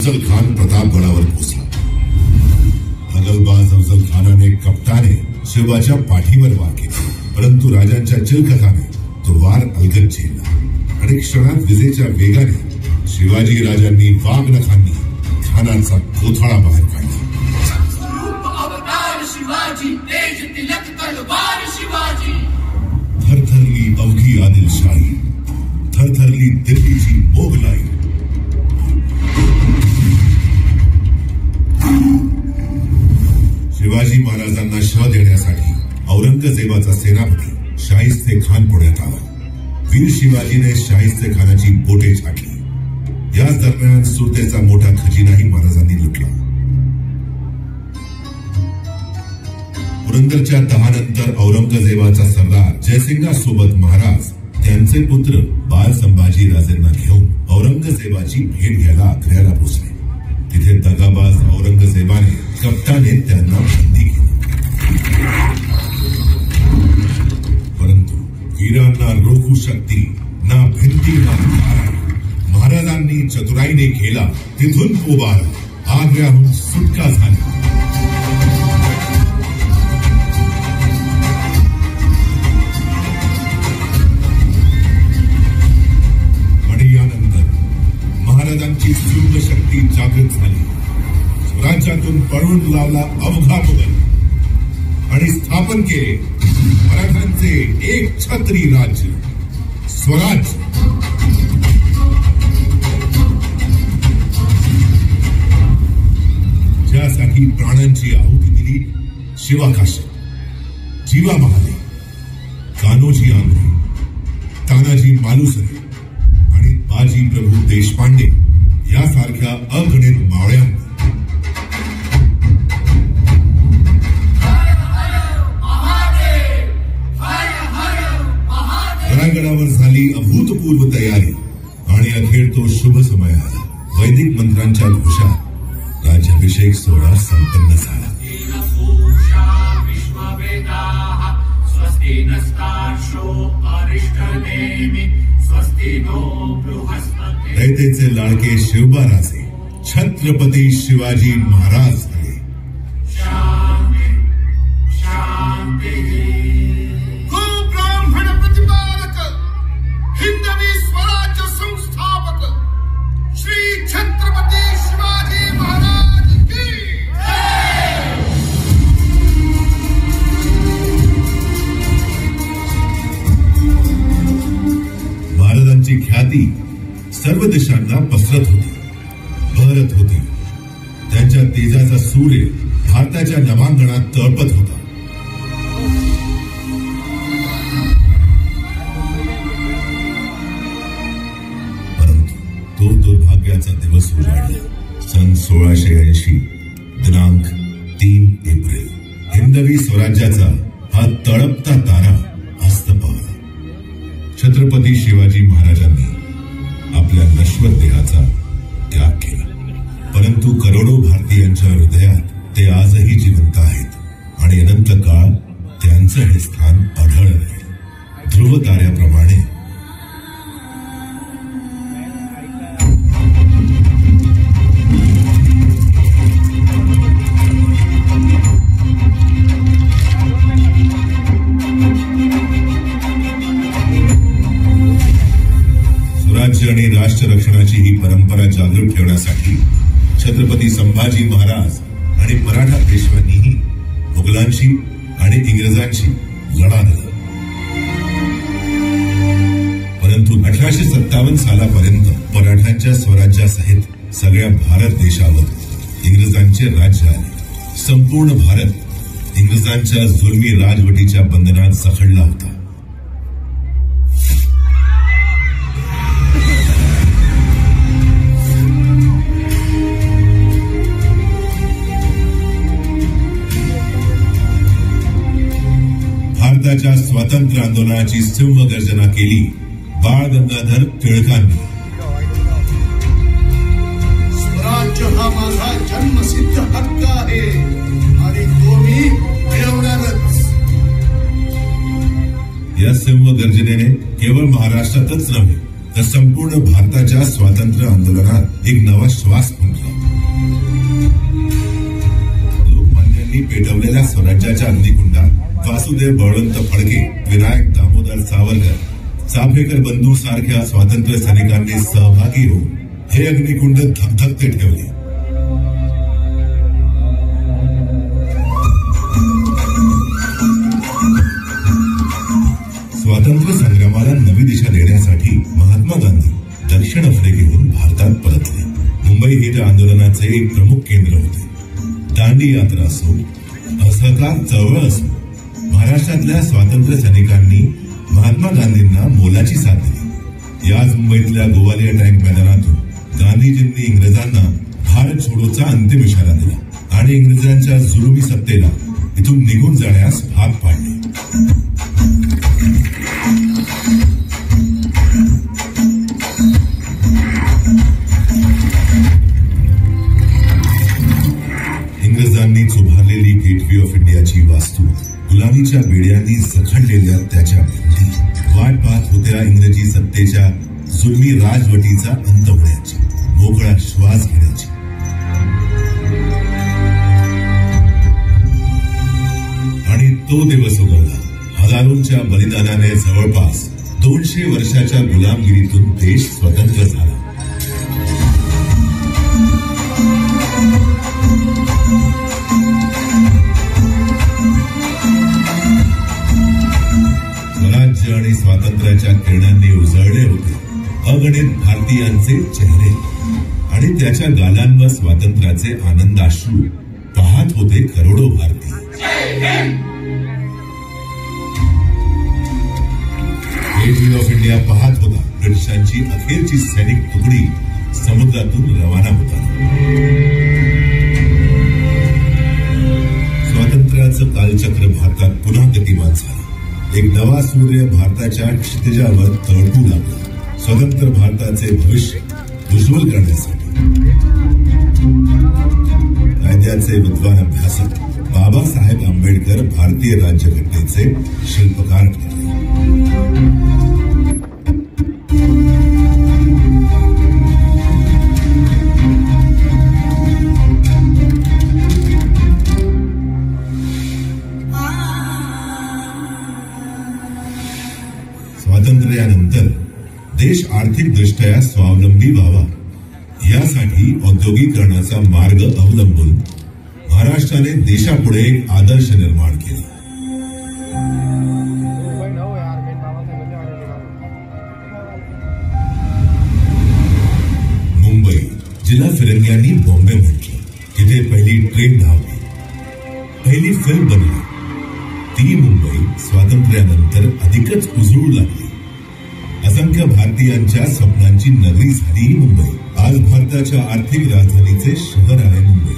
अफजल खान प्रतापगडावर पोहोचला. दगलबाज अफजल खानाने कप्ताने शिवाच्या पाठीवर वार केला परंतु राजांच्या चिलखताने तो वार अलगत झेलला. आणि क्षणात विजेच्या वेगाने शिवाजी राजांनी वाघनखांनी खानाचा कोथळा बाहेर काढला. वीर शिवाजीने शाहिस्ते खानाची बोटे छाटली याच दरम्यान सुरतेचा मोठा खजिनाही महाराजांनी लुटला. पुरंदरच्या दहानंतर औरंगजेबाचा सरदार जयसिंगा सोबत महाराज त्यांचे पुत्र बाल संभाजी राजेंना घेऊन औरंगजेबाची भेट घ्यायला आग्र्याला पोचले. तिथे दगाबाज औरंगजेबाने રોકું શક્તિ ना भिंती ધારા મહારાજાની ચતુરાઈને ઘેલા તિથુન ઉબાર આગ્રા હું સુટકા जागृत स्वराज्यातून लावला अवघात आणि स्थापन केले भारताचे एक छत्री राज्य स्वराज्य. ज्यासाठी प्राणांची आहुती दिली शिवाकाशी जीवा महाले कान्होजी आंग्रे तानाजी मालुसरे आणि बाजी प्रभू देशपांडे यासारख्या अगणित मावळ्यांना घरागडावर झाली अभूतपूर्व तयारी. आणि अखेर तो शुभ समय आला. वैदिक मंत्रांच्या घोषात राज्याभिषेक सोहळा संपन्न झाला. रयतेचे लाडके शिवबाराचे छत्रपती शिवाजी महाराज सर्व देशांना पसरत होती भरत होती. त्यांच्या तेजाचा सूर्य भारताच्या नवांगणात तळपत होता. परंतु तो दुर्भाग्याचा दिवस उजाडला. सन सोळाशे ऐंशी दिनांक तीन एप्रिल. हिंदवी स्वराज्याचा हा तळपता तारा अस्त पाहला छत्रपती शिवाजी महाराजांनी आपल्या नश्वर देहाचा त्याग केला. परंतु करोडो भारतीयांच्या हृदयात ते आजही जिवंत आहेत आणि अनंत काळ त्यांचं हे स्थान आढळ राहील ध्रुव ताऱ्याप्रमाणे महाराष्ट्र रक्षणाची ही परंपरा जागृत ठेवण्यासाठी छत्रपती संभाजी महाराज आणि मराठा पेशव्यांनीही मुघलांशी आणि इंग्रजांशी लढा दिला. परंतु अठराशे सत्तावन्न सालापर्यंत मराठ्यांच्या स्वराज्यासहित सगळ्या भारत देशावर इंग्रजांचे राज्य आले. संपूर्ण भारत इंग्रजांच्या जुलमी राजवटीच्या बंधनात सखडला होता. भारताच्या स्वातंत्र्य आंदोलनाची सिंह गर्जना केली. बाळ गंगाधर टिळकांनी. स्वराज्य हा माझा जन्मसिद्ध हक्क आहे. आणि तो मी मिळवणारच. या सिंह गर्जनेने केवळ महाराष्ट्रातच नव्हे तर संपूर्ण भारताच्या स्वातंत्र्य आंदोलनात एक नवा श्वास फुंकला लोकमान्यांनी पेटवलेल्या स्वराज्याच्या अग्निकुंडात वासुदेव बळवंत फडके विनायक दामोदर सावरकर चाफेकर बंधू सारख्या स्वातंत्र्य सैनिकांनी सहभागी होऊन हे अग्निकुंड धगधगते ठेवले. स्वातंत्र्य संग्रामाला नवी दिशा देण्यासाठी महात्मा गांधी दक्षिण आफ्रिकेहून भारतात परतले. मुंबई हे त्या आंदोलनाचे एक प्रमुख केंद्र होते. दांडी यात्रा असो असहकार चळवळ असो महाराष्ट्रातल्या स्वातंत्र्य सैनिकांनी महात्मा गांधींना मोलाची साथ दिली. याच मुंबईतल्या गोवालिया टँक मैदानातून गांधीजींनी इंग्रजांना भारत छोडोचा अंतिम इशारा दिला आणि इंग्रजांच्या जुलुमी सत्तेला इथून निघून जाण्यास भाग पाडले. इंग्रजांनी चुभारलेली गेटवे ऑफ इंडियाची वास गुलाबीच्या बेड्यांनी सखडलेल्या त्याच्या भिंती वाट पाहत होत्या इंग्रजी सत्तेच्या जुलमी राजवटीचा अंत होण्याची मोकळा श्वास घेण्याची. आणि तो दिवस उगवला. हजारोंच्या बलिदानाने जवळपास दोनशे वर्षाच्या गुलामगिरीतून देश स्वतंत्र झाला. स्वातंत्र्याच्या किरणांनी उजळले होते. अगणित भारतीयांचे चेहरे. आणि त्याच्या गालांवर स्वातंत्र्याचे आनंदाश्रू पाहत होते करोडो भारतीय. गेटवे ऑफ इंडिया पाहत होता. ब्रिटिशांची अखेरची सैनिक तुकडी समुद्रातून रवाना होता स्वातंत्र्याचं कालचक्र भारतात पुन्हा गतिमान झालं. एक नवा सूर्य भारताच्या क्षितिजावर तळपू लागला. स्वतंत्र भारताचे भविष्य उज्ज्वल करण्यासाठी. कायद्याचे विद्वान अभ्यासक बाबासाहेब आंबेडकर भारतीय राज्यघटनेचे शिल्पकार ठरले. आर्थिकदृष्ट्या स्वावलंबी व्हावा यासाठी औद्योगिकरणाचा मार्ग अवलंबून महाराष्ट्राने देशापुढे एक आदर्श निर्माण केला. मुंबई जिला फिरंग्यांनी बॉम्बे म्हटलं. तिथे पहिली ट्रेन धावली. पहिली फ़िल्म बनली. ती मुंबई स्वातंत्र्यानंतर अधिकच उजळू लागली. असंख्य भारतीयांच्या स्वप्नांची नगरी झाली मुंबई. आज भारताच्या आर्थिक राजधानीचे शहर आहे मुंबई.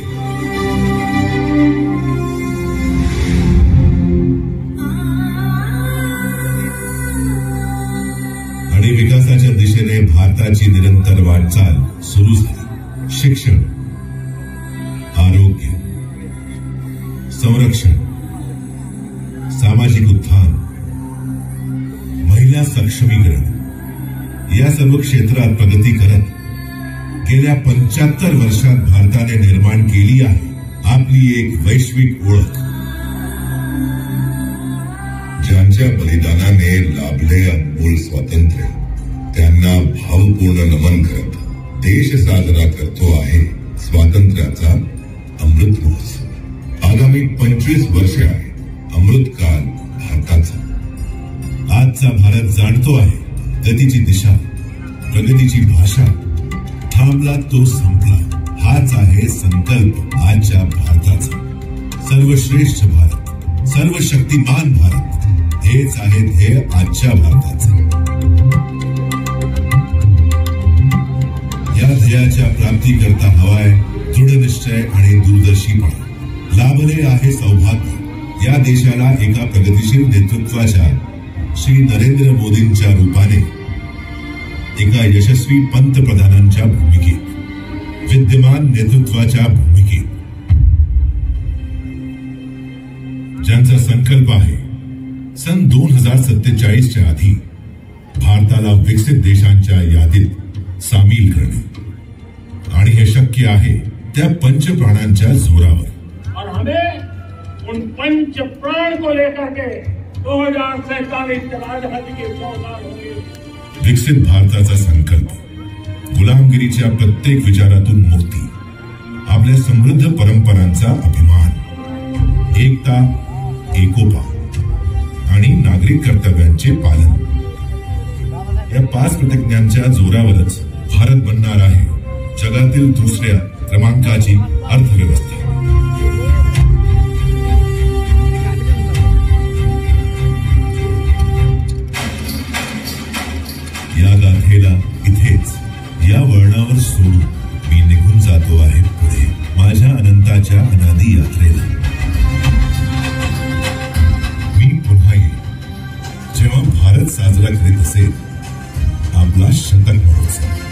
आणि विकासाच्या दिशेने भारताची निरंतर वाटचाल सुरू झाली. शिक्षण आरोग्य संरक्षण सामाजिक उत्थान महिला सक्षमीकरण या सर्व क्षेत्रात प्रगती करत गेल्या पंच्याहत्तर वर्षात भारताने निर्माण केली आहे आपली एक वैश्विक ओळख. ज्यांच्या बलिदानाने लाभले अनमोल स्वातंत्र्य त्यांना भावपूर्ण नमन करत देश साजरा करतो आहे स्वातंत्र्याचा अमृत महोत्सव. आगामी पंचवीस वर्ष आहे अमृत काल भारताचा. आजचा भारत जाणतो आहे गतीची दिशा प्रगतीची भाषा थांबला तो संपला. हाच आहे संकल्प आजच्या भारताचा. सर्वश्रेष्ठ भारत सर्वशक्तिमान भारत हेच आहे ध्येय आजच्या भारताचे. या ध्येयाच्या प्राप्ती करता हवाय दृढ निश्चय आणि दूरदर्शीपणा. लाभले आहे सौभाग्य. या देशाला एका प्रगतीशील नेतृत्वाच्या श्री नरेंद्र मोदींच्या रूपाने एका यशस्वी पंतप्रधानांच्या भूमिकेत विद्यमान नेतृत्वाच्या भूमिकेत. ज्यांचा संकल्प आहे सन दोन हजार सत्तेचाळीसच्या आधी भारताला विकसित देशांच्या यादीत सामील करणे. आणि हे शक्य आहे त्या पंचप्राणांच्या जोरावर. और हमें उन पंच प्राण को लेकर के विकसित भारताचा संकल्प गुलामगिरीच्या प्रत्येक विचारातून मुक्ती आपल्या समृद्ध परंपरांचा अभिमान एकता एकोपा आणि नागरिक कर्तव्यांचे पालन. या पाच प्रतिज्ञांच्या जोरावरच भारत बनणार आहे जगातील दुसऱ्या क्रमांकाची अर्थव्यवस्था. कथेला इथेच. या वळणावर सोडून मी निघून जातो आहे पुढे. माझ्या अनंताच्या अनादी यात्रेला. मी पुन्हा येईल जेव्हा भारत साजरा करीत असेल आपला शतक महोत्सव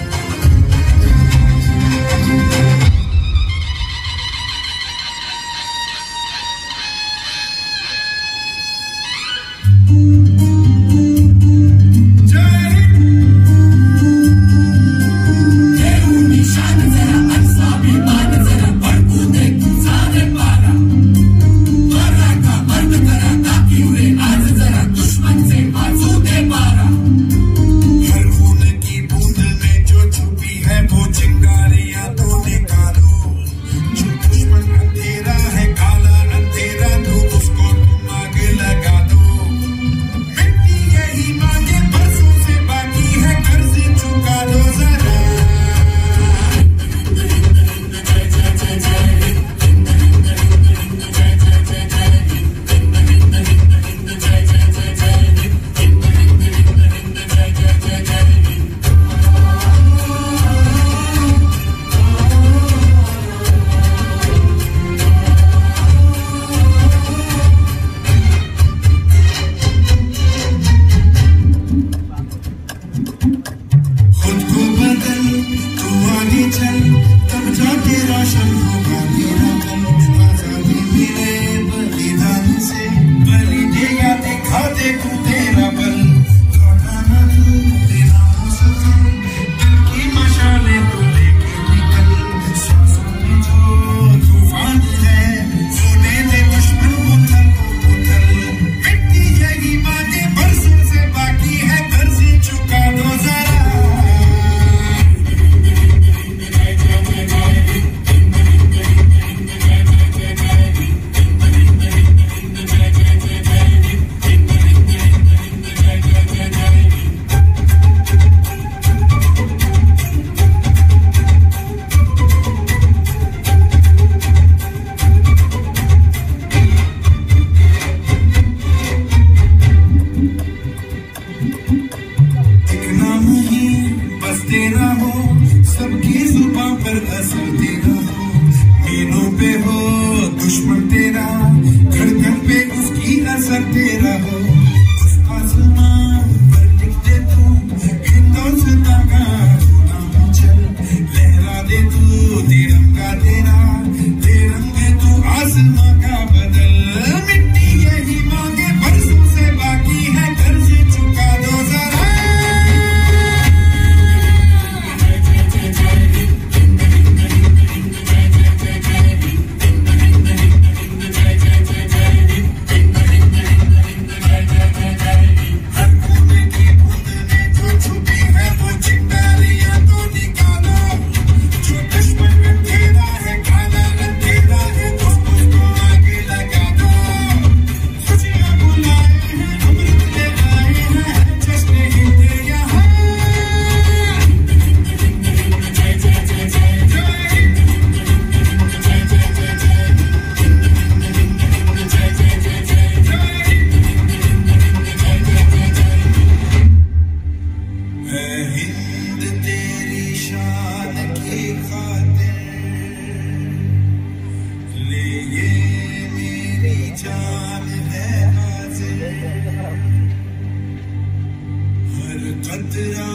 that I